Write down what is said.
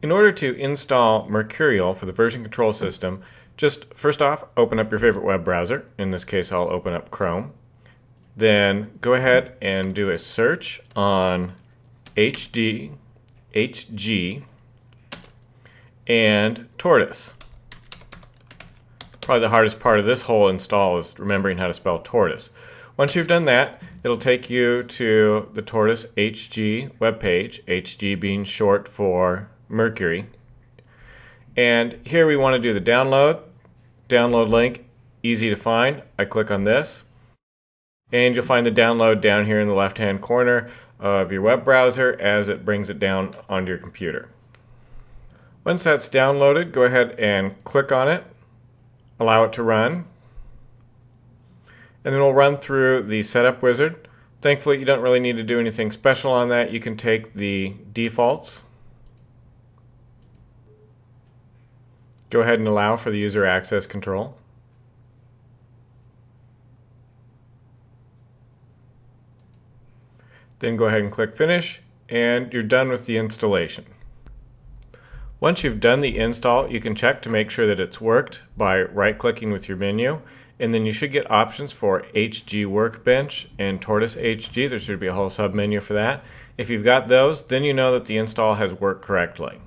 In order to install Mercurial for the version control system, just first off, open up your favorite web browser. In this case, I'll open up Chrome. Then go ahead and do a search on HD, HG, and Tortoise. Probably the hardest part of this whole install is remembering how to spell tortoise. Once you've done that, it'll take you to the Tortoise HG webpage, HG being short for Mercury. And here we want to do the download. Download link, easy to find. I click on this. And you'll find the download down here in the left hand corner of your web browser as it brings it down onto your computer. Once that's downloaded, go ahead and click on it, allow it to run, and then we'll run through the setup wizard. Thankfully, you don't really need to do anything special on that. You can take the defaults Go ahead and allow for the user access control. Then go ahead and click Finish, and you're done with the installation. Once you've done the install, you can check to make sure that it's worked by right-clicking with your menu, and then you should get options for HG Workbench and Tortoise HG. There should be a whole sub-menu for that. If you've got those, then you know that the install has worked correctly.